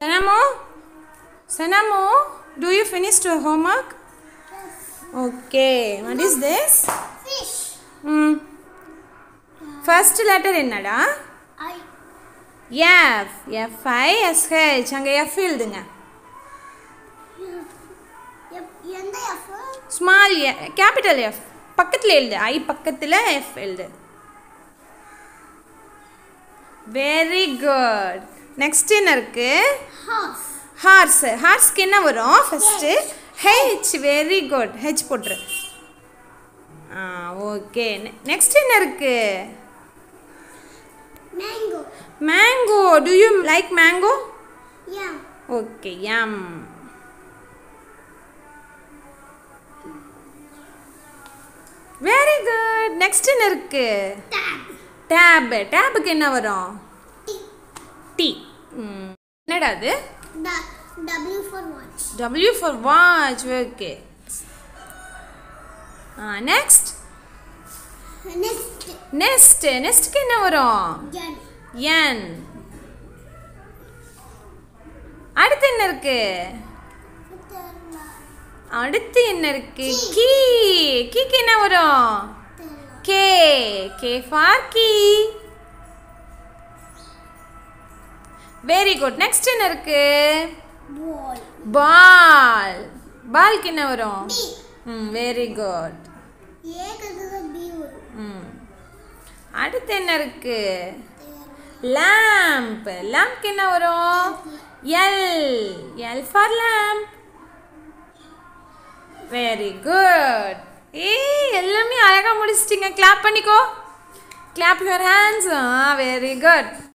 Sanamo? Sanamo, do you finish your homework? Okay. What is this? Fish. Hmm. First letter என்னடா I. F F I S H அங்கே F எழுதுங்க எந்த F? Small capital F பக்கத்தில் எழுது ஐ பக்கத்தில் F எழுது very good next என்ன இருக்கு. ஹார்ஸ் ஹார்ஸ்க்கு என்ன வரும்? First H very good H போட்டுரு. ஆ ஓகே நெக்ஸ்ட் என்ன இருக்கு? Mango. Mango do you like mango Yeah. Okay yum very good next என்ன இருக்கு? Tab. டேப் டேபுக்கு என்ன வரும்? T. டி என்னடா அது? W for watch. W for watch okay next. Next நெக்ஸ்ட்க்கு என்ன வரும். என் அடுத்து என்ன இருக்கு? அடுத்து என்ன இருக்கு? கீ கீக்கு என்ன வரும்? K K for key very good next என்ன இருக்கு. பால் பால்க்கு என்ன வரும். ம் வெரி குட். ம். அடுத்து என்ன இருக்கு? லேம்ப் லேம்ப்க்கு என்ன வரும்? L L for lamp very good ஏய் எல்லாமே அழகா முடிச்சிட்டீங்க. கிளாப் பண்ணிக்கோ. கிளாப் யுவர் ஹேண்ட்ஸ் ஆ வெரி குட்